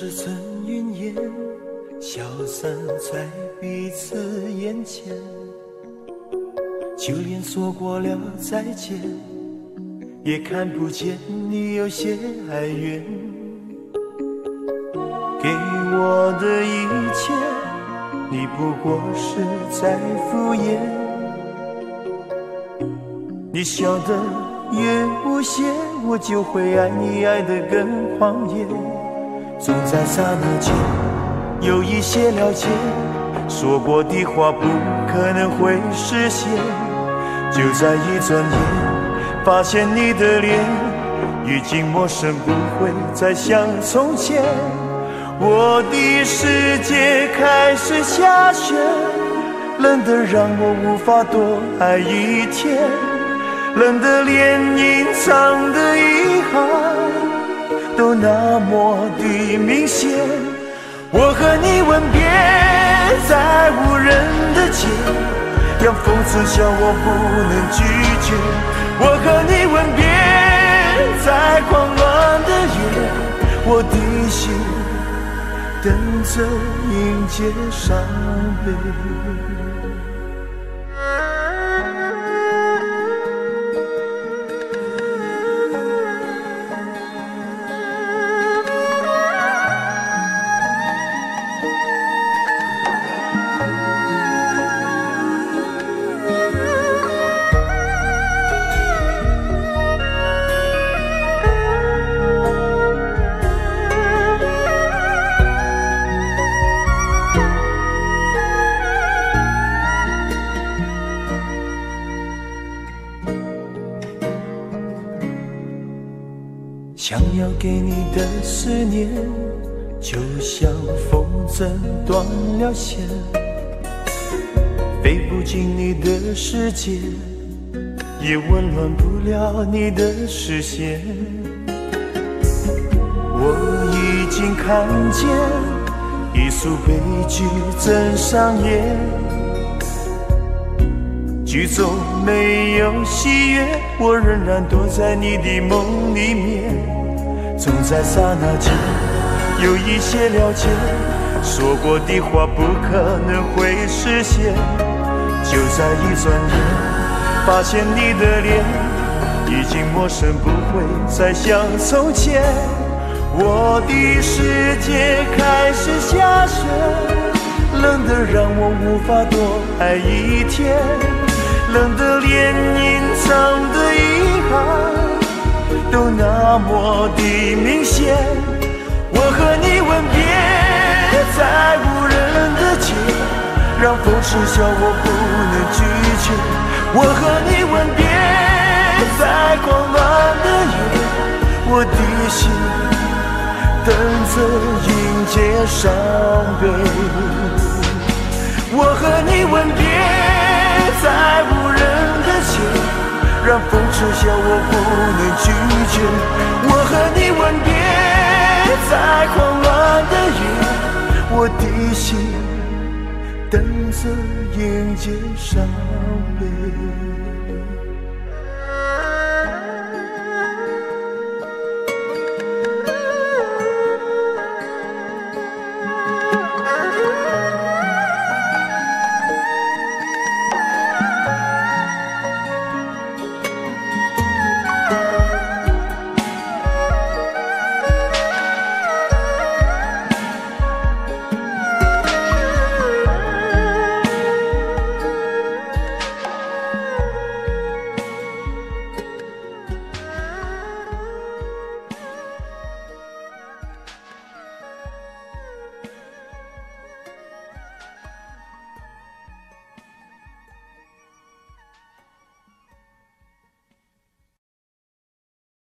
是曾云烟，消散在彼此眼前。就连说过了再见，也看不见你有些哀怨。给我的一切，你不过是在敷衍。你笑得越无邪，我就会爱你爱得更狂野。总在刹那间有一些了解，说过的话不可能会实现。就在一转眼，发现你的脸已经陌生，不会再像从前。我的世界开始下雪，冷得让我无法多爱一天，冷得连隐藏的遗憾都那么的明显。我和你吻别在无人的街，让讽刺笑我不能拒绝。我和你吻别在狂乱的夜，我的心。等着迎接伤悲。想要给你的思念，就像风筝断了线，飞不进你的世界，也温暖不了你的视线。我已经看见一出悲剧正上演，剧中没有喜悦，我仍然躲在你的梦里面。总在刹那间有一些了解，说过的话不可能会实现。就在一转眼，发现你的脸已经陌生，不会再像从前。我的世界开始下雪，冷得让我无法多爱一天，冷得连隐藏的遗憾。都那么的明显，我和你吻别在无人的街，让风痴笑我不能拒绝。我和你吻别在狂乱的夜，我的心等着迎接伤悲。我和你吻别我不能拒绝。我和你吻别在狂乱的夜，我的心等着迎接伤悲。